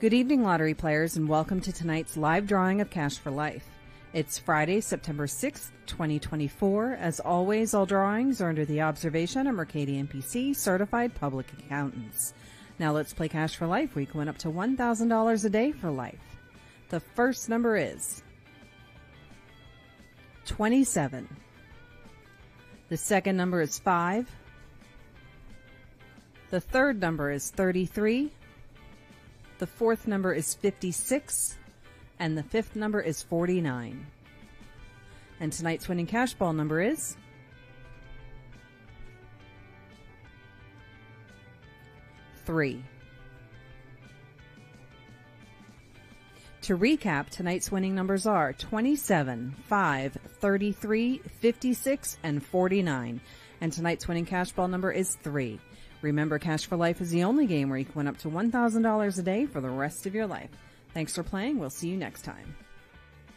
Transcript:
Good evening, lottery players, and welcome to tonight's live drawing of Cash for Life. It's Friday, September 6th, 2024. As always, all drawings are under the observation of Mercadien PC certified public accountants. Now let's play Cash for Life. We can win up to $1,000 a day for life. The first number is 27. The second number is 5. The third number is 33. The fourth number is 56. And the fifth number is 49. And tonight's winning cash ball number is three. To recap, tonight's winning numbers are 27, 5, 33, 56, and 49. And tonight's winning cash ball number is 3. Remember, Cash for Life is the only game where you can win up to $1,000 a day for the rest of your life. Thanks for playing. We'll see you next time.